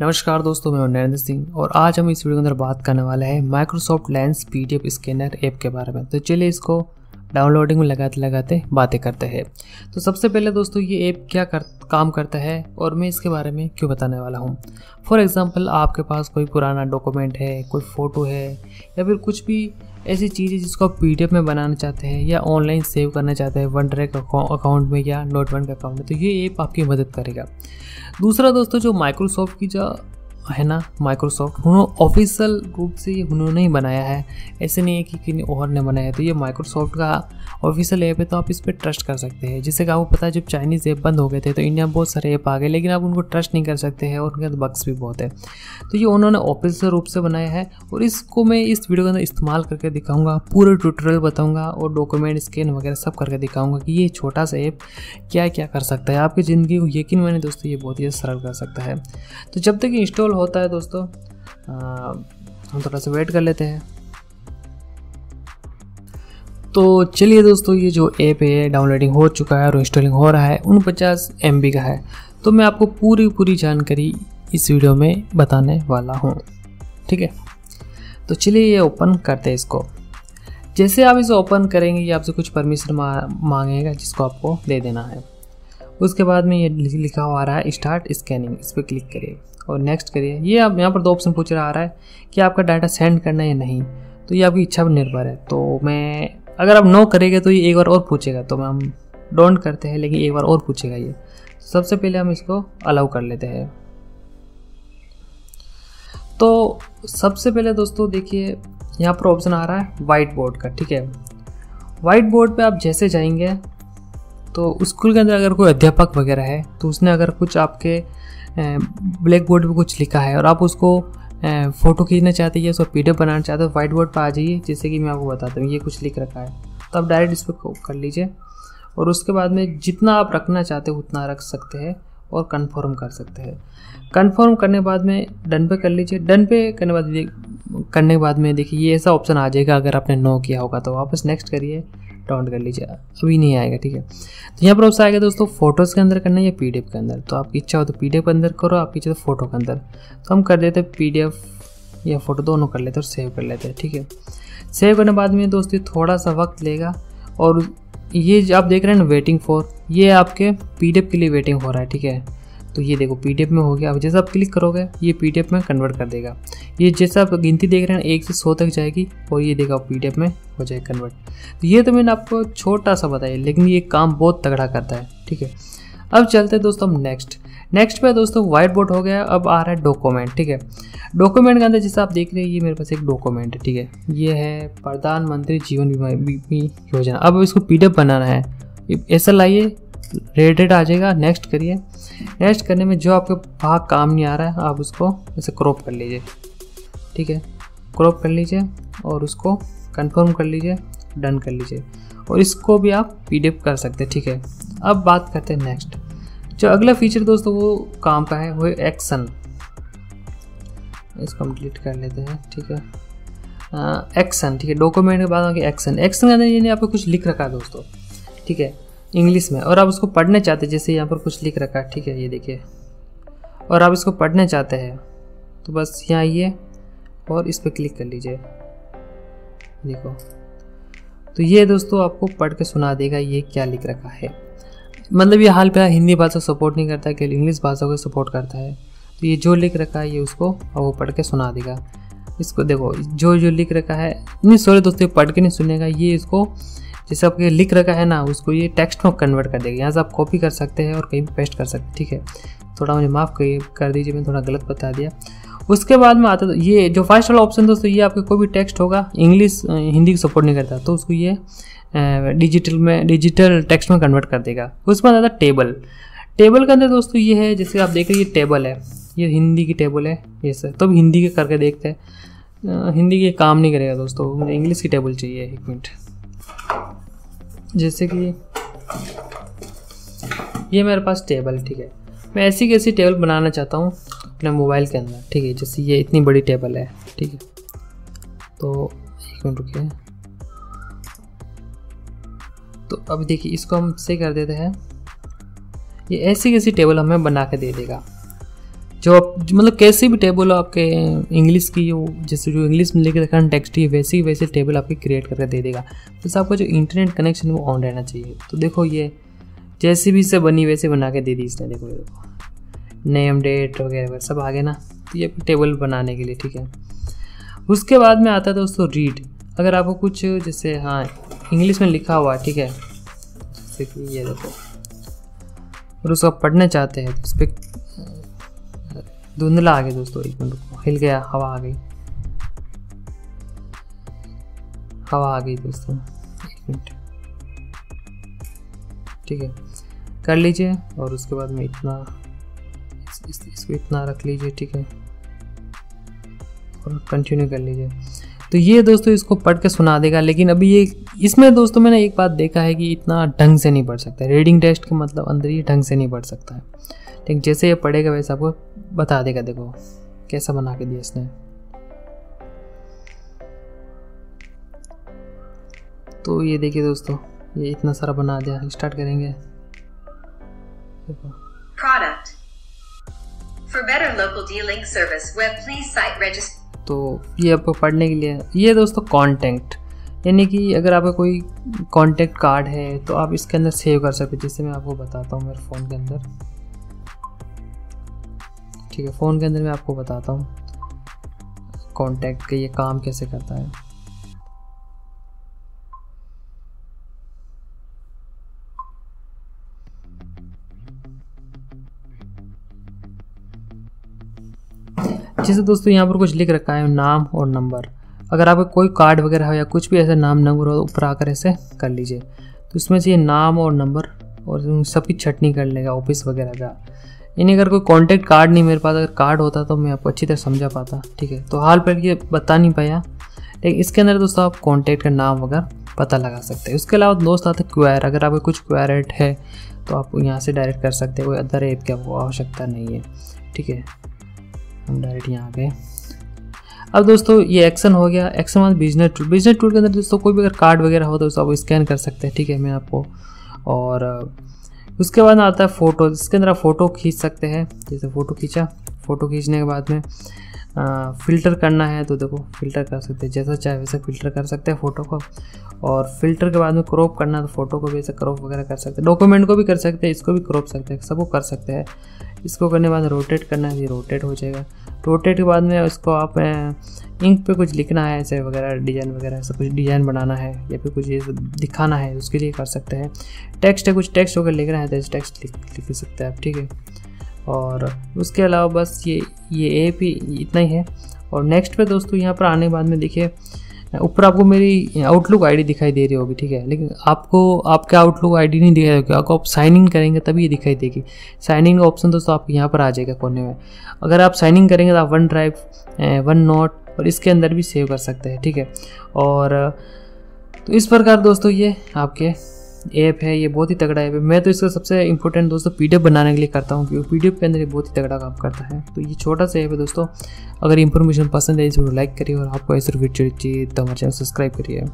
नमस्कार दोस्तों, मैं नरेंद्र सिंह और आज हम इस वीडियो के अंदर बात करने वाले हैं Microsoft lens PDF scanner app के बारे में। तो चलिए इसको डाउनलोडिंग में लगाते लगाते बातें करते हैं। तो सबसे पहले दोस्तों ये ऐप क्या कर, काम करता है और मैं इसके बारे में क्यों बताने वाला हूँ? फॉर एग्ज़ाम्पल आपके पास कोई पुराना डॉक्यूमेंट है, कोई फ़ोटो है, या फिर कुछ भी ऐसी चीज़ है जिसको आप PDF में बनाना चाहते हैं या ऑनलाइन सेव करना चाहते हैं वन ड्राइव अकाउंट में या नोट वन के अकाउंट में तो ये ऐप आपकी मदद करेगा। दूसरा दोस्तों, जो माइक्रोसॉफ्ट की जो है ना माइक्रोसॉफ्ट उन्होंने ऑफिशियल रूप से ये उन्होंने ही बनाया है। ऐसे नहीं है कि किसी और ने बनाया है। तो ये माइक्रोसॉफ्ट का ऑफिशियल ऐप है तो आप इस पर ट्रस्ट कर सकते हैं। जिससे कि आपको पता है, जब चाइनीज़ ऐप बंद हो गए थे तो इंडिया में बहुत सारे ऐप आ गए, लेकिन आप उनको ट्रस्ट नहीं कर सकते हैं, और उनके अंदर बक्स भी बहुत है। तो ये उन्होंने ऑफिशियल रूप से बनाया है, और इसको मैं इस वीडियो के अंदर इस्तेमाल करके दिखाऊँगा, पूरे ट्यूटोरियल बताऊँगा, और डॉक्यूमेंट स्कैन वगैरह सब करके दिखाऊँगा कि ये छोटा सा ऐप क्या क्या कर सकता है। आपकी ज़िंदगी को यकीन मैंने दोस्तों, ये बहुत ही सरल कर सकता है। तो जब तक इंस्टॉल होता है दोस्तों। हम थोड़ा सा वेट कर लेते हैं। तो चलिए दोस्तों, ये जो ऐप है डाउनलोडिंग हो चुका है और इंस्टॉलिंग हो रहा है, उन पचास एम का है। तो मैं आपको पूरी पूरी जानकारी इस वीडियो में बताने वाला हूँ। ठीक है? तो चलिए ये ओपन करते हैं इसको। जैसे आप इसे ओपन करेंगे, ये आपसे कुछ परमिशन मांगेगा, जिसको आपको दे देना है। उसके बाद में ये लिखा हुआ आ रहा है स्टार्ट स्कैनिंग इस पर क्लिक करिए। और नेक्स्ट करिए। ये आप यहाँ पर दो ऑप्शन पूछ रहा आ रहा है कि आपका डाटा सेंड करना है या नहीं। तो ये आपकी इच्छा पर निर्भर है। तो मैं, अगर आप नो करेंगे तो ये एक बार और पूछेगा। तो हम डोंट करते हैं, लेकिन एक बार और पूछेगा ये। सबसे पहले हम इसको अलाउ कर लेते हैं। तो सबसे पहले दोस्तों देखिए, यहाँ पर ऑप्शन आ रहा है वाइट बोर्ड का, ठीक है? वाइट बोर्ड पे आप जैसे जाएँगे तो स्कूल के अंदर अगर कोई अध्यापक वगैरह है तो उसने अगर कुछ आपके ब्लैक बोर्ड पर कुछ लिखा है और आप उसको फ़ोटो खींचना चाहते हैं उसको पी बनाना चाहते हो वाइट बोर्ड पर आ जाइए, जैसे कि मैं आपको बताता हूँ, ये कुछ लिख रखा है। तो आप डायरेक्ट इस पर कर लीजिए और उसके बाद में जितना आप रखना चाहते हो, उतना रख सकते हैं और कंफर्म कर सकते हैं। कंफर्म करने के बाद में डन पे कर लीजिए। डन पे करने बाद करने के बाद में देखिए, ये ऐसा ऑप्शन आ जाएगा, अगर आपने नो किया होगा तो वापस नेक्स्ट करिए। डाउनलोड कर लीजिए। अभी नहीं आएगा, ठीक है? तो यहाँ पर ऑप्शन आएगा दोस्तों, फ़ोटोज़ के अंदर करना है या पीडीएफ के अंदर? तो आपकी इच्छा हो तो पीडीएफ के अंदर करो, आपकी इच्छा तो फ़ोटो के अंदर। तो हम कर देते हैं पीडीएफ या फ़ोटो, दोनों कर लेते और सेव कर लेते हैं, ठीक है? सेव करने बाद में दोस्तों थोड़ा सा वक्त लेगा और ये आप देख रहे हैं ना वेटिंग फॉर ये आपके पीडीएफ के लिए वेटिंग हो रहा है, ठीक है? तो ये देखो पीडीएफ में हो गया। अब जैसे आप क्लिक करोगे, ये पीडीएफ में कन्वर्ट कर देगा। ये जैसा आप गिनती देख रहे हैं, एक से सौ तक जाएगी और ये देखो पी डी में हो जाए कन्वर्ट तो ये तो मैंने आपको छोटा सा बताया, लेकिन ये काम बहुत तगड़ा करता है, ठीक है? अब चलते हैं दोस्तों हम नेक्स्ट नेक्स्ट पे दोस्तों व्हाइट बोर्ड हो गया, अब आ रहा है डॉक्यूमेंट ठीक है? डॉक्यूमेंट के अंदर जैसे आप देख रहे हैं, ये मेरे पास एक डॉक्यूमेंट है ठीक है? ये है प्रधानमंत्री जीवन बीमा योजना। अब इसको पीडीएफ बनाना है। ऐसा लाइए रेडेड आ जाएगा। नेक्स्ट करिए। नेक्स्ट करने में जो आपके भाग काम नहीं आ रहा है, आप उसको ऐसे क्रॉप कर लीजिए। ठीक है? क्रॉप कर लीजिए और उसको कंफर्म कर लीजिए डन कर लीजिए। और इसको भी आप पीडीएफ कर सकते हैं। ठीक है? अब बात करते हैं नेक्स्ट जो अगला फीचर दोस्तों, वो काम का है, वो एक्शन इसको हम डिलीट कर लेते हैं। ठीक है? एक्शन ठीक है? डॉक्यूमेंट के बाद आगे एक्शन एक्शन के अंदर ये आपको कुछ लिख रखा है दोस्तों। ठीक है? इंग्लिश में। और आप उसको पढ़ने चाहते हैं, जैसे यहाँ पर कुछ लिख रखा है, ठीक है, ये देखिए। और आप इसको पढ़ने चाहते हैं तो बस यहाँ आइए और इस पर क्लिक कर लीजिए। देखो। तो ये दोस्तों आपको पढ़ के सुना देगा ये क्या लिख रखा है। मतलब ये हाल फ़िलहाल हिंदी भाषा सपोर्ट नहीं करता केवल इंग्लिश भाषा को सपोर्ट करता है। तो ये जो लिख रखा है, ये उसको और वो पढ़ के सुना देगा। इसको देखो, जो जो लिख रखा है, नहीं सॉरी दोस्तों, ये पढ़ के नहीं सुनेगा, ये इसको जैसे आपके लिख रखा है ना, उसको ये टेक्स्ट में कन्वर्ट कर देगा। यहाँ से आप कॉपी कर सकते हैं और कहीं भी पेस्ट कर सकते हैं, ठीक है? थोड़ा मुझे माफ़ कर दीजिए, मैंने थोड़ा गलत बता दिया। उसके बाद में आता तो ये जो फ़र्स्ट वाला ऑप्शन दोस्तों ये आपके कोई भी टेक्स्ट होगा इंग्लिश हिंदी को सपोर्ट नहीं करता तो उसको ये डिजिटल में डिजिटल टेक्स्ट में कन्वर्ट कर देगा। उसके बाद आता टेबल टेबल के अंदर दोस्तों ये है, जैसे आप देख रहे ये टेबल है। ये हिंदी की टेबल है, ये सर तो हिंदी के करके देखते हैं। हिंदी के काम नहीं करेगा दोस्तों, मुझे इंग्लिश की टेबल चाहिए, एक मिनट। जैसे कि ये मेरे पास टेबल ठीक है। मैं ऐसी कैसी टेबल बनाना चाहता हूँ अपने मोबाइल के अंदर, ठीक है, जैसे ये इतनी बड़ी टेबल है, ठीक है। तो एक मिनट रुकिए। तो अब देखिए, इसको हम से कर देते हैं। ये ऐसी कैसी टेबल हमें बना के दे देगा। जो आप मतलब कैसे भी टेबल आपके इंग्लिश की जो जैसे जो इंग्लिश में लिखे रखा टेक्स्ट ही, वैसे ही वैसे टेबल आपके क्रिएट करके दे देगा। बस आपका जो इंटरनेट कनेक्शन वो ऑन रहना चाहिए। तो देखो ये, जैसी भी इसे बनी, वैसे बना के दे दी इसने, देखो देखो नेम डेट वगैरह सब आ गए ना। तो ये टेबल बनाने के लिए, ठीक है। उसके बाद में आता है दोस्तों रीड अगर आपको कुछ, जैसे हाँ इंग्लिश में लिखा हुआ ठीक है। ये देखो। और उसको पढ़ना चाहते हैं तो उस पर धुंधला आ गया दोस्तों एक मिनट हिल गया हवा आ गई। हवा आ गई दोस्तों एक मिनट। ठीक है कर लीजिए और उसके बाद में इतना इस, इस, इसको इतना रख लीजिए ठीक है। और कंटिन्यू कर लीजिए। तो ये दोस्तों इसको पढ़ के सुना देगा लेकिन अभी ये इसमें दोस्तों मैंने एक बात देखा है कि इतना ढंग से नहीं पढ़ सकता रीडिंग टेस्ट का मतलब अंदर ही ढंग से नहीं पढ़ सकता है। लेकिन जैसे ये पढ़ेगा वैसे आपको बता देगा देखो कैसा बना के दिया इसने। तो ये देखिए दोस्तों ये इतना सारा बना दिया स्टार्ट करेंगे। देखो. तो ये आपको पढ़ने के लिए ये दोस्तों कॉन्टेक्ट यानी कि अगर आपका कोई कॉन्टेक्ट कार्ड है तो आप इसके अंदर सेव कर सकते जैसे मैं आपको बताता हूँ मेरे फ़ोन के अंदर। ठीक है फ़ोन के अंदर मैं आपको बताता हूँ। कॉन्टैक्ट का ये काम कैसे करता है। जैसे दोस्तों, यहाँ पर कुछ लिख रखा है, नाम और नंबर। अगर आपका कोई कार्ड वगैरह हो या कुछ भी ऐसा नाम नंबर हो, ऊपर आकर ऐसे कर लीजिए। तो उसमें से ये नाम और नंबर और सबकी छटनी कर लेगा, ऑफ़िस वगैरह का। यानी अगर कोई कॉन्टैक्ट कार्ड नहीं मेरे पास, अगर कार्ड होता तो मैं आपको अच्छी तरह समझा पाता, ठीक है? तो हाल पर ये बता नहीं पाया। लेकिन इसके अंदर दोस्तों आप कॉन्टैक्ट का नाम वगैरह पता लगा सकते हैं। उसके अलावा दोस्त आते क्वायर अगर आपको कुछ क्वायरेट है तो आप यहाँ से डायरेक्ट कर सकते हैं। कोई अदर ऐप की आपको आवश्यकता नहीं है, ठीक है? हम डायरेक्ट यहाँ गए अब दोस्तों ये एक्शन हो गया। एक्शन मतलब बिज़नेस टूल बिज़नेस टूल के अंदर दोस्तों कोई भी अगर कार्ड वगैरह हो तो आप स्कैन कर सकते हैं, ठीक है? मैं आपको और उसके बाद आता है फ़ोटो इसके अंदर आप फ़ोटो खींच सकते हैं। जैसे फ़ोटो खींचा फ़ोटो खींचने के बाद में आ, फ़िल्टर करना है तो देखो फ़िल्टर कर सकते हैं। जैसा चाहे वैसा फ़िल्टर कर सकते हैं फ़ोटो को। और फ़िल्टर के बाद में क्रॉप करना है तो फ़ोटो को भी ऐसे क्रॉप वगैरह कर सकते हैं। डॉक्यूमेंट को भी कर सकते हैं इसको भी क्रॉप सकते हैं सबको कर सकते हैं। इसको करने के बाद रोटेट करना है, ये रोटेट हो जाएगा। रोटेट के बाद में उसको आप इंक पे कुछ लिखना है, ऐसे वगैरह डिज़ाइन वगैरह, ऐसा कुछ डिज़ाइन बनाना है, या फिर कुछ दिखाना है, उसके लिए कर सकते हैं। टेक्स्ट है, कुछ टेक्स्ट वगैरह लिखना है तो टेक्स्ट लिख लिख सकते हैं आप, ठीक है? और उसके अलावा बस ये ये ऐप ही इतना ही है। और नेक्स्ट पे दोस्तों, यहाँ पर आने के बाद में देखिए ऊपर आपको मेरी आउटलुक आईडी दिखाई दे रही होगी, ठीक है? लेकिन आपको, आपके आउटलुक आईडी नहीं दिखाई देगी। आपको आप साइन इन करेंगे तभी ये दिखाई देगी। साइन इन का ऑप्शन दोस्तों आपके यहाँ पर आ जाएगा कोने में। अगर आप साइन इन करेंगे तो आप वन ड्राइव वन नोट और इसके अंदर भी सेव कर सकते हैं, ठीक है? और तो इस प्रकार दोस्तों ये आपके ऐप है, ये बहुत ही तगड़ा ऐप है। मैं तो इसका सबसे इंपॉर्टेंट दोस्तों पीडीएफ बनाने के लिए करता हूँ, क्योंकि पीडीएफ के अंदर ये बहुत ही तगड़ा काम करता है। तो ये छोटा सा ऐप है दोस्तों, अगर इन्फॉर्मेशन पसंद है इसको लाइक करिए और आपको ऐसे वीडियो चाहिए तो हमारे चैनल सब्सक्राइब करिए।